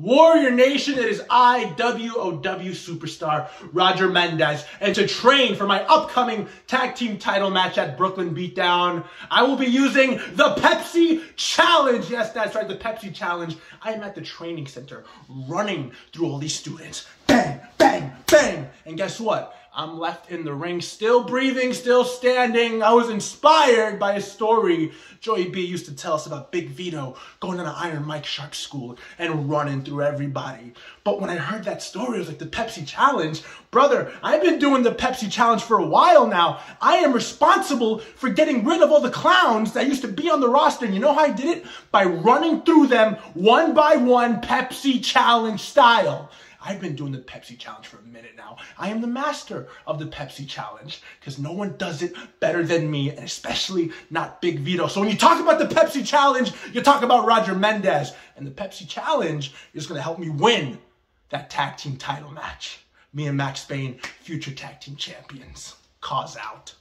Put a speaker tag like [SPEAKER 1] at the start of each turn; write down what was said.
[SPEAKER 1] Warrior Nation, it is IWOW superstar Roger Mendez. And to train for my upcoming tag team title match at Brooklyn Beatdown, I will be using the Pepsi Challenge. Yes, that's right, the Pepsi Challenge. I am at the training center running through all these students. Bang, bang, bang. And guess what? I'm left in the ring, still breathing, still standing. I was inspired by a story Joey B used to tell us about Big Vito going to the Iron Mike Sharp school and running through everybody. But when I heard that story, it was like the Pepsi Challenge. Brother, I've been doing the Pepsi Challenge for a while now. I am responsible for getting rid of all the clowns that used to be on the roster. And you know how I did it? By running through them one by one, Pepsi Challenge style. I've been doing the Pepsi Challenge for a minute now. I am the master of the Pepsi Challenge because no one does it better than me, and especially not Big Vito. So when you talk about the Pepsi Challenge, you talk about Roger Mendez. And the Pepsi Challenge is going to help me win that tag team title match. Me and Max Spain, future tag team champions. Cause out.